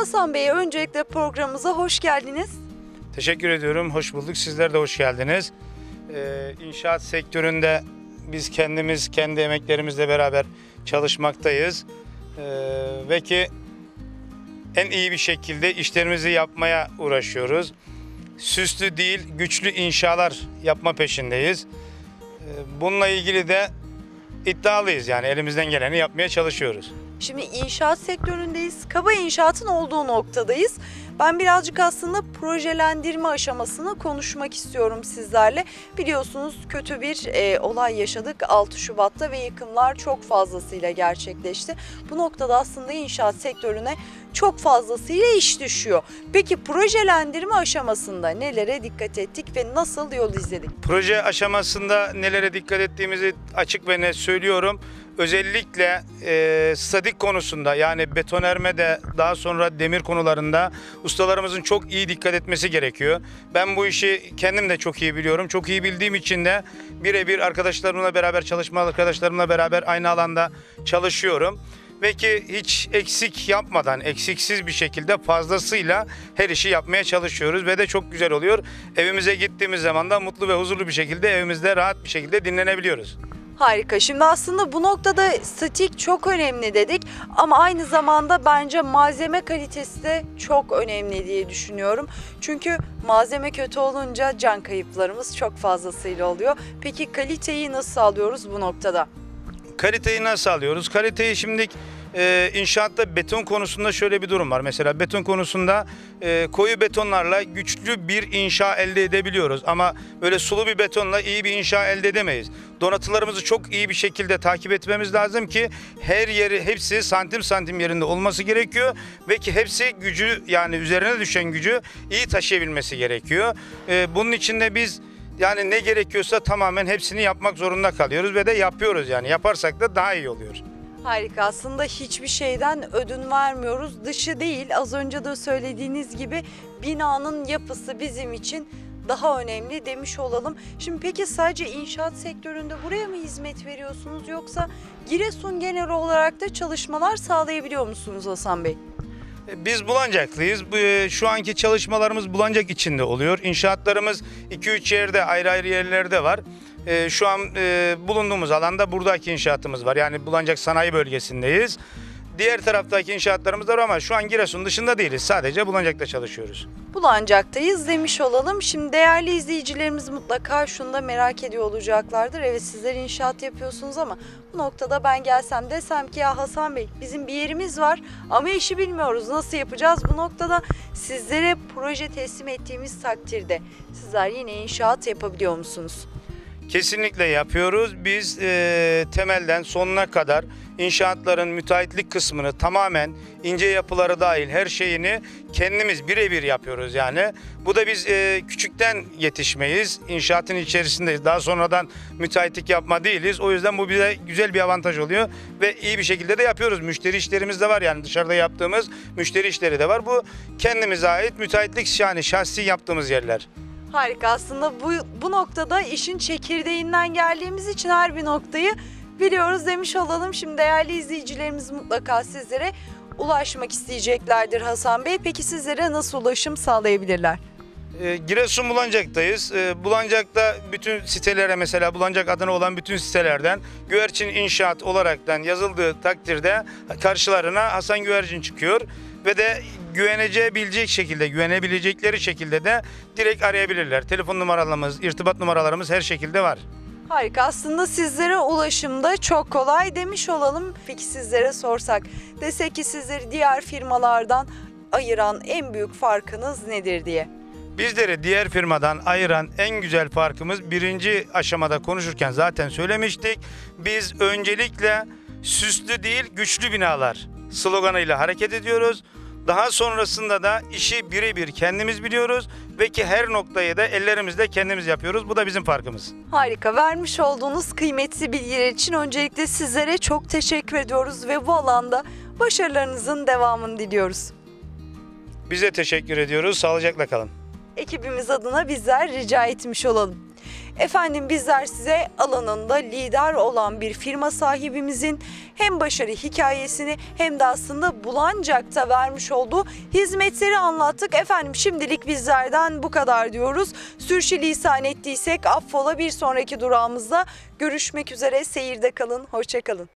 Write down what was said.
Hasan Bey öncelikle programımıza hoş geldiniz. Teşekkür ediyorum. Hoş bulduk. Sizler de hoş geldiniz. Ee, inşaat sektöründe biz kendimiz kendi emeklerimizle beraber çalışmaktayız. Ee, ve ki en iyi bir şekilde işlerimizi yapmaya uğraşıyoruz. Süslü değil, güçlü inşalar yapma peşindeyiz. Ee, bununla ilgili de iddialıyız yani elimizden geleni yapmaya çalışıyoruz. Şimdi inşaat sektöründeyiz. Kaba inşaatın olduğu noktadayız. Ben birazcık aslında projelendirme aşamasını konuşmak istiyorum sizlerle. Biliyorsunuz kötü bir e, olay yaşadık 6 Şubat'ta ve yıkımlar çok fazlasıyla gerçekleşti. Bu noktada aslında inşaat sektörüne çok fazlasıyla iş düşüyor. Peki projelendirme aşamasında nelere dikkat ettik ve nasıl yol izledik? Proje aşamasında nelere dikkat ettiğimizi açık ve net söylüyorum. Özellikle e, statik konusunda yani betonarmede daha sonra demir konularında ustalarımızın çok iyi dikkat etmesi gerekiyor. Ben bu işi kendim de çok iyi biliyorum. Çok iyi bildiğim için de birebir arkadaşlarımla beraber çalışma arkadaşlarımla beraber aynı alanda çalışıyorum. Ve ki hiç eksik yapmadan, eksiksiz bir şekilde fazlasıyla her işi yapmaya çalışıyoruz ve de çok güzel oluyor. Evimize gittiğimiz zaman da mutlu ve huzurlu bir şekilde evimizde rahat bir şekilde dinlenebiliyoruz. Harika. Şimdi aslında bu noktada statik çok önemli dedik ama aynı zamanda bence malzeme kalitesi de çok önemli diye düşünüyorum. Çünkü malzeme kötü olunca can kayıplarımız çok fazlasıyla oluyor. Peki kaliteyi nasıl sağlıyoruz bu noktada? Kaliteyi nasıl alıyoruz? Kaliteyi şimdi e, inşaatta beton konusunda şöyle bir durum var. Mesela beton konusunda e, koyu betonlarla güçlü bir inşa elde edebiliyoruz. Ama böyle sulu bir betonla iyi bir inşa elde edemeyiz. Donatılarımızı çok iyi bir şekilde takip etmemiz lazım ki her yeri hepsi santim santim yerinde olması gerekiyor ve ki hepsi gücü yani üzerine düşen gücü iyi taşıyabilmesi gerekiyor. E, bunun için de biz yani ne gerekiyorsa tamamen hepsini yapmak zorunda kalıyoruz ve de yapıyoruz yani. Yaparsak da daha iyi oluyor. Harika. Aslında hiçbir şeyden ödün vermiyoruz. Dışı değil. Az önce de söylediğiniz gibi binanın yapısı bizim için daha önemli demiş olalım. Şimdi peki sadece inşaat sektöründe buraya mı hizmet veriyorsunuz yoksa Giresun genel olarak da çalışmalar sağlayabiliyor musunuz Hasan Bey? Biz Bulancak'lıyız. Bu, e, Şu anki çalışmalarımız Bulancak içinde oluyor. İnşaatlarımız 2-3 yerde ayrı ayrı yerlerde var. E, Şu an e, bulunduğumuz alanda buradaki inşaatımız var. Yani Bulancak sanayi bölgesindeyiz. Diğer taraftaki inşaatlarımız var ama şu an Giresun dışında değiliz. Sadece Bulancak'ta çalışıyoruz. Bulancak'tayız demiş olalım. Şimdi değerli izleyicilerimiz mutlaka şunu da merak ediyor olacaklardır. Evet sizler inşaat yapıyorsunuz ama bu noktada ben gelsem desem ki ya Hasan Bey bizim bir yerimiz var ama işi bilmiyoruz. Nasıl yapacağız? Bu noktada sizlere proje teslim ettiğimiz takdirde sizler yine inşaat yapabiliyor musunuz? Kesinlikle yapıyoruz. Biz e, temelden sonuna kadar inşaatların müteahhitlik kısmını tamamen ince yapıları dahil her şeyini kendimiz birebir yapıyoruz yani. Bu da biz e, küçükten yetişmeyiz. İnşaatın içerisindeyiz. Daha sonradan müteahhitlik yapma değiliz. O yüzden bu bize güzel bir avantaj oluyor ve iyi bir şekilde de yapıyoruz. Müşteri işlerimiz de var yani dışarıda yaptığımız müşteri işleri de var. Bu kendimize ait müteahhitlik yani şahsi yaptığımız yerler. Harika aslında bu, bu noktada işin çekirdeğinden geldiğimiz için her bir noktayı biliyoruz demiş olalım. Şimdi değerli izleyicilerimiz mutlaka sizlere ulaşmak isteyeceklerdir Hasan Bey. Peki sizlere nasıl ulaşım sağlayabilirler? E, Giresun Bulancak'tayız. E, Bulancak'ta bütün sitelere mesela Bulancak adına olan bütün sitelerden Güvercin İnşaat olaraktan yazıldığı takdirde karşılarına Hasan Güvercin çıkıyor ve de güvenecebilecek şekilde, güvenebilecekleri şekilde de direkt arayabilirler. Telefon numaralarımız, irtibat numaralarımız her şekilde var. Harika aslında sizlere ulaşımda çok kolay demiş olalım. Peki sizlere sorsak desek ki sizleri diğer firmalardan ayıran en büyük farkınız nedir diye. Bizleri diğer firmadan ayıran en güzel farkımız birinci aşamada konuşurken zaten söylemiştik. Biz öncelikle süslü değil güçlü binalar sloganıyla hareket ediyoruz. Daha sonrasında da işi birebir kendimiz biliyoruz ve ki her noktayı da ellerimizle kendimiz yapıyoruz. Bu da bizim farkımız. Harika vermiş olduğunuz kıymetli bilgiler için öncelikle sizlere çok teşekkür ediyoruz ve bu alanda başarılarınızın devamını diliyoruz. Bize teşekkür ediyoruz. Sağlıcakla kalın. Ekibimiz adına bizler rica etmiş olalım. Efendim bizler size alanında lider olan bir firma sahibimizin hem başarı hikayesini hem de aslında Bulancak'ta vermiş olduğu hizmetleri anlattık. Efendim şimdilik bizlerden bu kadar diyoruz. Sürçülisan ettiysek affola bir sonraki durağımızda görüşmek üzere. Seyirde kalın, hoşça kalın.